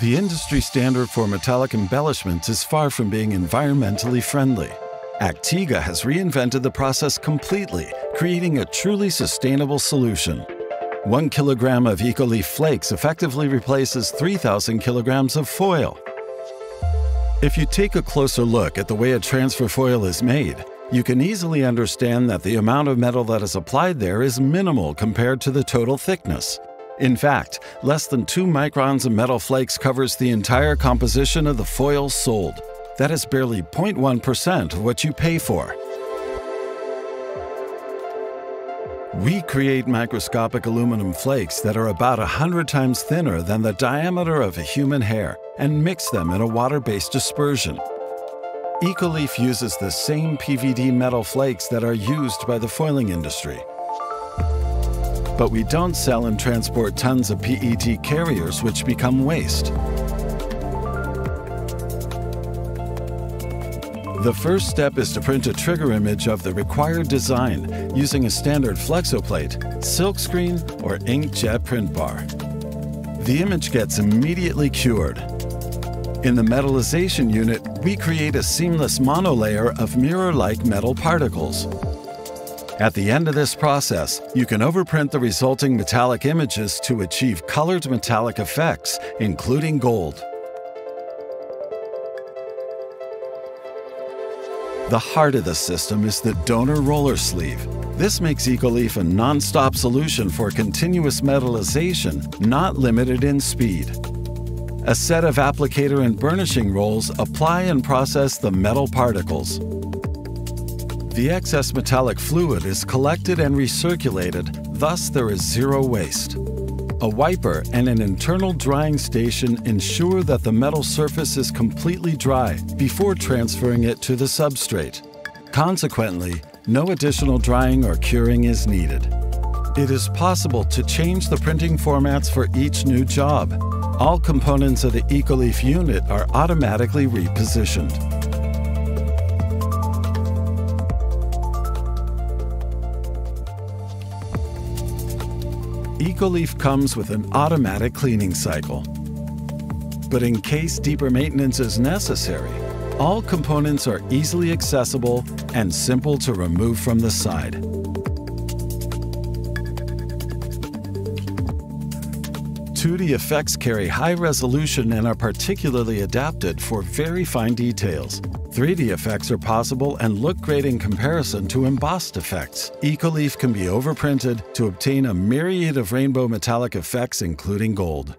The industry standard for metallic embellishments is far from being environmentally friendly. ACTEGA has reinvented the process completely, creating a truly sustainable solution. One kilogram of EcoLeaf flakes effectively replaces 3,000 kilograms of foil. If you take a closer look at the way a transfer foil is made, you can easily understand that the amount of metal that is applied there is minimal compared to the total thickness. In fact, less than 2 microns of metal flakes covers the entire composition of the foil sold. That is barely 0.1% of what you pay for. We create microscopic aluminum flakes that are about 100 times thinner than the diameter of a human hair and mix them in a water-based dispersion. EcoLeaf uses the same PVD metal flakes that are used by the foiling industry. But we don't sell and transport tons of PET carriers which become waste. The first step is to print a trigger image of the required design using a standard flexoplate, silkscreen, or inkjet print bar. The image gets immediately cured. In the metallization unit, we create a seamless monolayer of mirror-like metal particles. At the end of this process, you can overprint the resulting metallic images to achieve colored metallic effects, including gold. The heart of the system is the donor roller sleeve. This makes EcoLeaf a non-stop solution for continuous metallization, not limited in speed. A set of applicator and burnishing rolls apply and process the metal particles. The excess metallic fluid is collected and recirculated, thus there is zero waste. A wiper and an internal drying station ensure that the metal surface is completely dry before transferring it to the substrate. Consequently, no additional drying or curing is needed. It is possible to change the printing formats for each new job. All components of the EcoLeaf unit are automatically repositioned. EcoLeaf comes with an automatic cleaning cycle. But in case deeper maintenance is necessary, all components are easily accessible and simple to remove from the side. 2D effects carry high resolution and are particularly adapted for very fine details. 3D effects are possible and look great in comparison to embossed effects. EcoLeaf can be overprinted to obtain a myriad of rainbow metallic effects including gold.